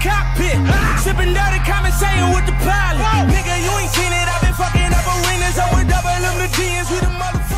cockpit. Sipping dirty, conversating with the pilot. Nigga, you ain't seen it. I've been fucking up arenas. I'm with double M the G's. We the motherfucking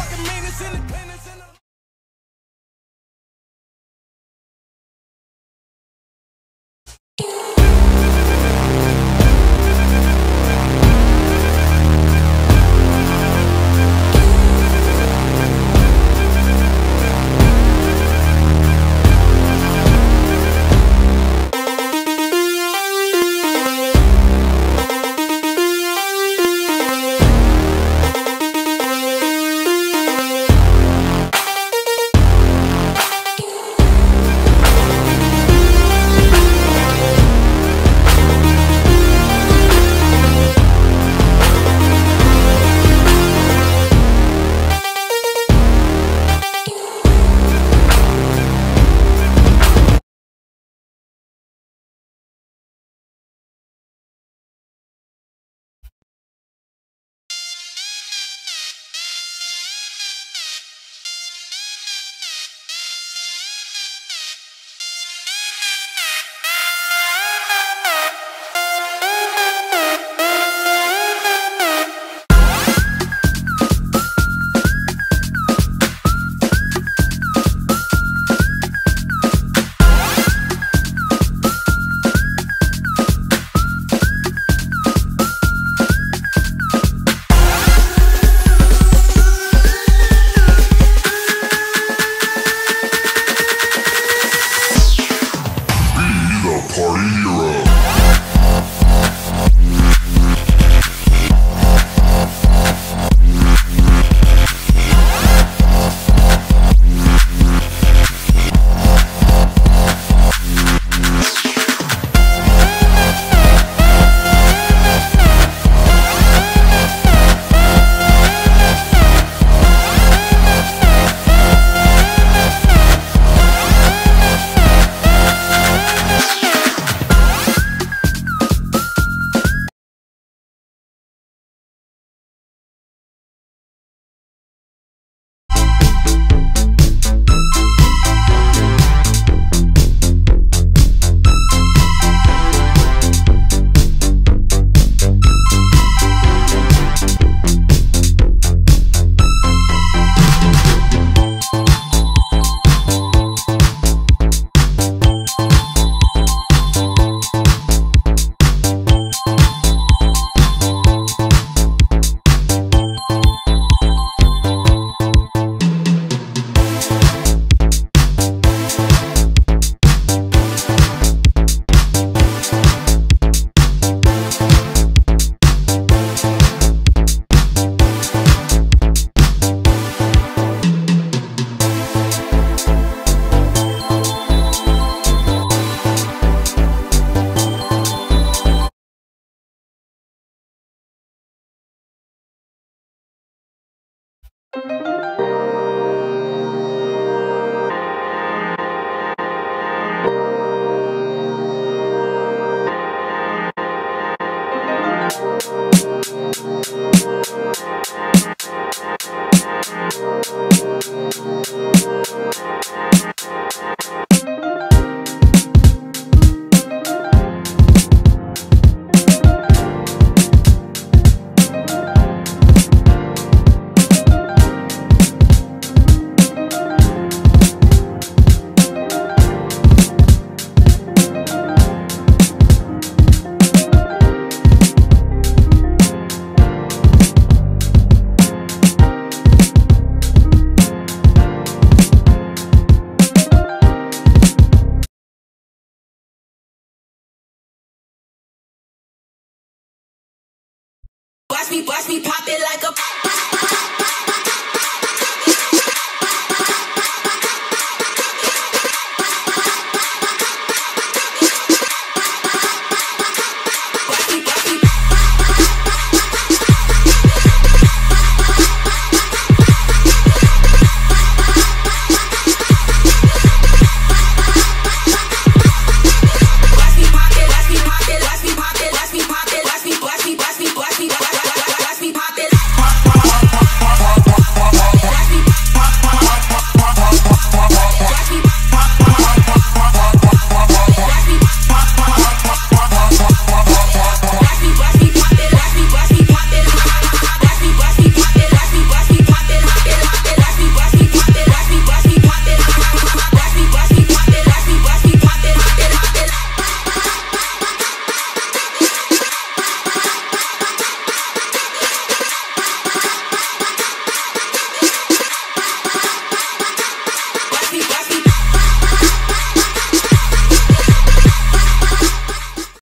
Watch me, watch me pop it like a.